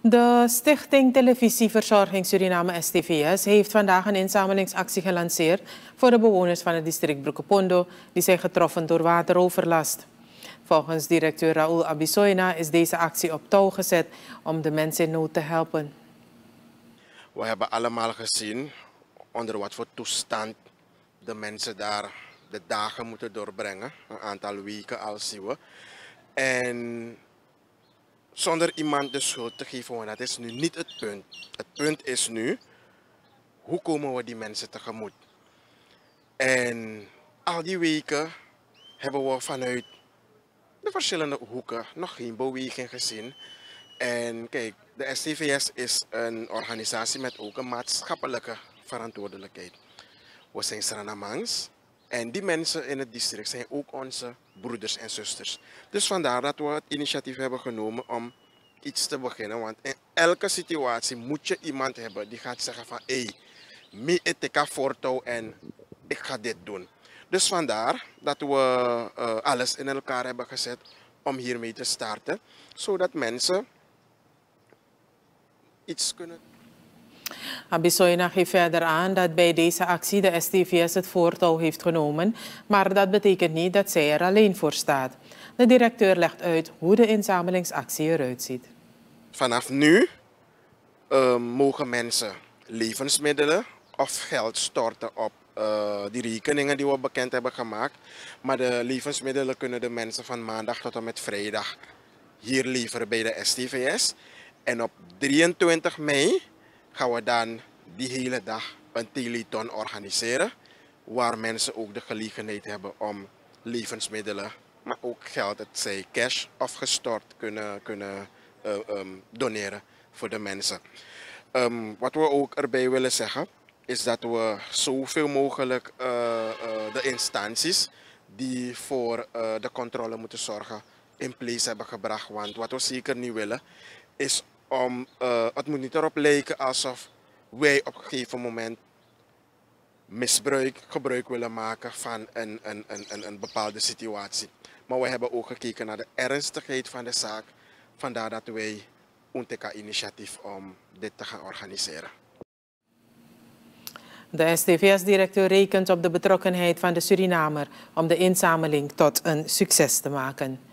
De Stichting Televisieverzorging Suriname STVS heeft vandaag een inzamelingsactie gelanceerd voor de bewoners van het district Broekepondo die zijn getroffen door wateroverlast. Volgens directeur Raoul Abisoina is deze actie op touw gezet om de mensen in nood te helpen. We hebben allemaal gezien onder wat voor toestand de mensen daar de dagen moeten doorbrengen. Een aantal weken al zien we. En zonder iemand de schuld te geven, want dat is nu niet het punt. Het punt is nu, hoe komen we die mensen tegemoet? En al die weken hebben we vanuit de verschillende hoeken nog geen beweging gezien. En kijk, de STVS is een organisatie met ook een maatschappelijke verantwoordelijkheid. We zijn Sranamangs en die mensen in het district zijn ook onze broeders en zusters. Dus vandaar dat we het initiatief hebben genomen om iets te beginnen. Want in elke situatie moet je iemand hebben die gaat zeggen van hé, hey, me etika voortouw en ik ga dit doen. Dus vandaar dat we uh, alles in elkaar hebben gezet om hiermee te starten. Zodat mensen iets kunnen Abisoina geeft verder aan dat bij deze actie de STVS het voortouw heeft genomen, maar dat betekent niet dat zij er alleen voor staat. De directeur legt uit hoe de inzamelingsactie eruit ziet. Vanaf nu uh, mogen mensen levensmiddelen of geld storten op uh, die rekeningen die we bekend hebben gemaakt. Maar de levensmiddelen kunnen de mensen van maandag tot en met vrijdag hier leveren bij de STVS. En op 23 mei gaan we dan die hele dag een teleton organiseren. Waar mensen ook de gelegenheid hebben om levensmiddelen, maar ook geld, het zij cash of gestort, kunnen, kunnen uh, um, doneren voor de mensen. Um, wat we ook erbij willen zeggen, is dat we zoveel mogelijk uh, uh, de instanties die voor de controle moeten zorgen in place hebben gebracht. Want wat we zeker niet willen, is om, uh, het moet niet erop lijken alsof wij op een gegeven moment misbruik, gebruik willen maken van een, een, een, een bepaalde situatie. Maar we hebben ook gekeken naar de ernstigheid van de zaak. Vandaar dat wij een initiatief om dit te gaan organiseren. De STVS-directeur rekent op de betrokkenheid van de Surinamer om de inzameling tot een succes te maken.